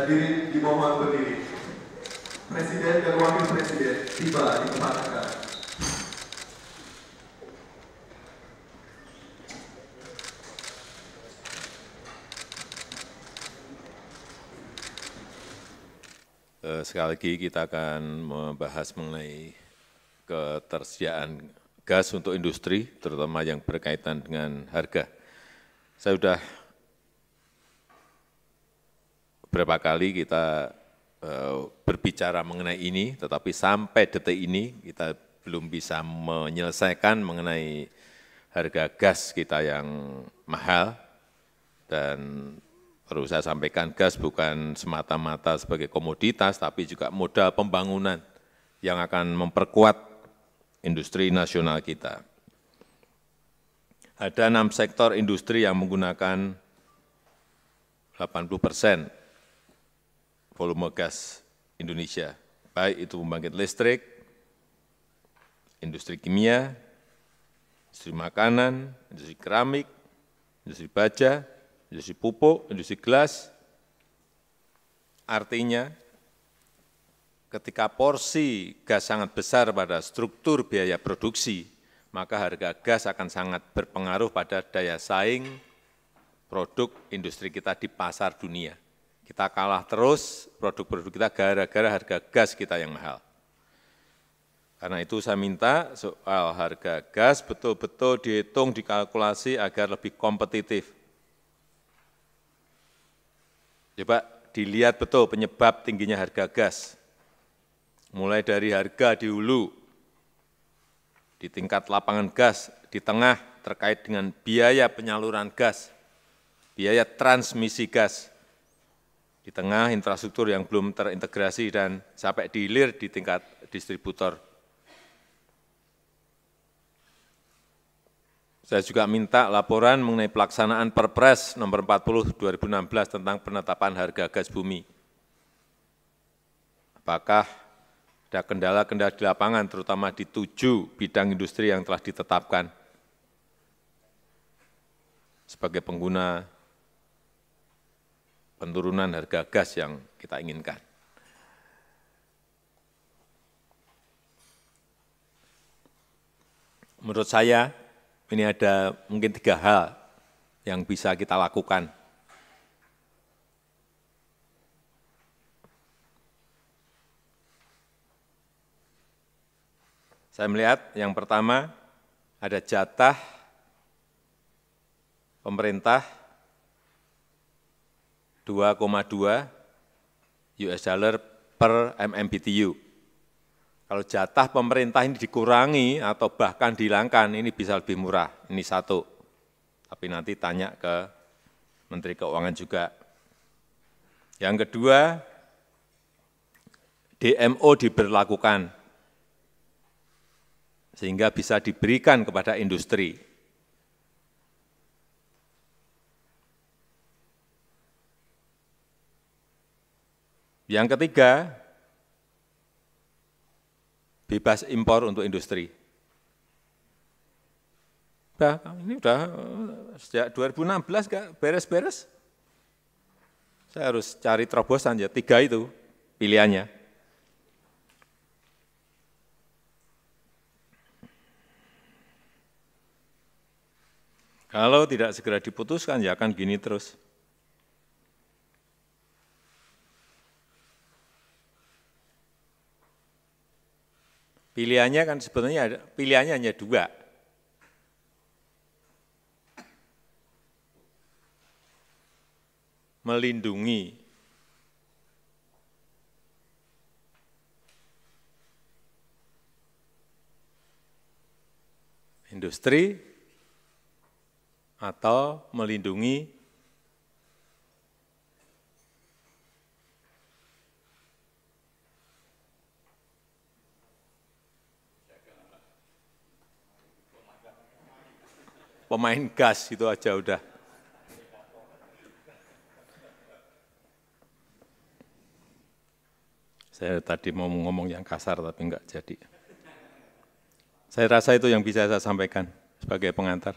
Hadirin dimohon berdiri. Presiden dan Wakil Presiden tiba di tempat acara. Eh, sekali lagi kita akan membahas mengenai ketersediaan gas untuk industri, terutama yang berkaitan dengan harga. Saya sudah beberapa kali kita eh, berbicara mengenai ini, tetapi sampai detik ini kita belum bisa menyelesaikan mengenai harga gas kita yang mahal dan perlu saya sampaikan gas bukan semata-mata sebagai komoditas, tapi juga modal pembangunan yang akan memperkuat industri nasional kita. Ada enam sektor industri yang menggunakan 80 persen volume gas Indonesia, baik itu pembangkit listrik, industri kimia, industri makanan, industri keramik, industri baja, industri pupuk, industri gelas. Artinya, ketika porsi gas sangat besar pada struktur biaya produksi, maka harga gas akan sangat berpengaruh pada daya saing produk industri kita di pasar dunia. Kita kalah terus produk-produk kita gara-gara harga gas kita yang mahal. Karena itu saya minta soal harga gas betul-betul dihitung, dikalkulasi agar lebih kompetitif Coba dilihat betul penyebab tingginya harga gas. Mulai dari harga di hulu, di tingkat lapangan gas, di tengah terkait dengan biaya penyaluran gas, biaya transmisi gas, di tengah infrastruktur yang belum terintegrasi dan sampai di hilir di tingkat distributor Saya juga minta laporan mengenai pelaksanaan Perpres nomor 40 2016 tentang penetapan harga gas bumi. Apakah ada kendala-kendala di lapangan, terutama di tujuh bidang industri yang telah ditetapkan sebagai pengguna penurunan harga gas yang kita inginkan. Menurut saya, ini ada mungkin tiga hal yang bisa kita lakukan. Saya melihat yang pertama ada jatah pemerintah 2,2 US dollar per MMBTU. Kalau jatah pemerintah ini dikurangi atau bahkan dihilangkan, ini bisa lebih murah. Ini satu. Tapi nanti tanya ke Menteri Keuangan juga. Yang kedua, DMO diberlakukan sehingga bisa diberikan kepada industri. Yang ketiga, bebas impor untuk industri. Nah, ini sudah sejak 2016 nggak beres-beres. Saya harus cari terobosan ya, tiga itu pilihannya. Kalau tidak segera diputuskan ya akan gini terus. Pilihannya kan sebetulnya ada, pilihannya hanya dua. Melindungi industri atau melindungi pemain gas itu aja udah. Saya tadi mau ngomong yang kasar tapi enggak jadi. Saya rasa itu yang bisa saya sampaikan sebagai pengantar.